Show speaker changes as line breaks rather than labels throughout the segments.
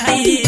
hatiye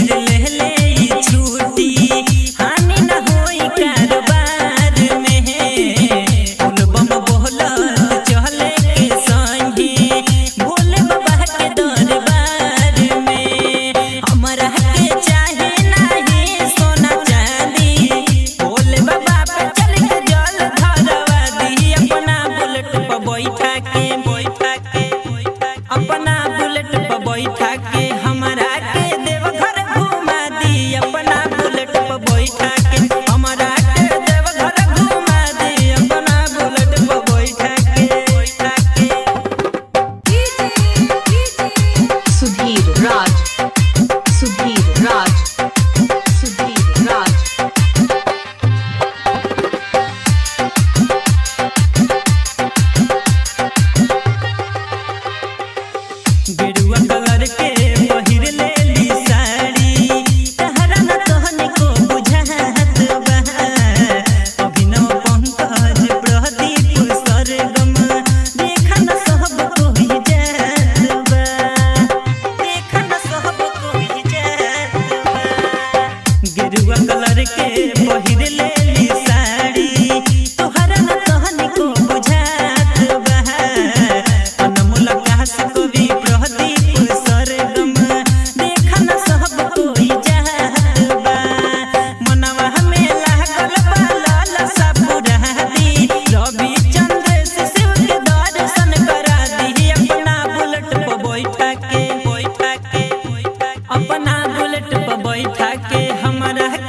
बैठा के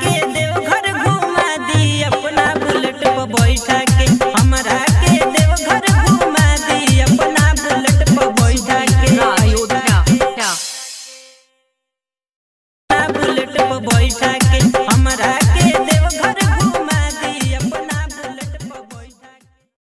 के देवघर घुमा दी अपना बुलेट पर बैठा के। के देवघर घुमा दी अपना बुलेट पर बैठा के। बुलेट पर बैठा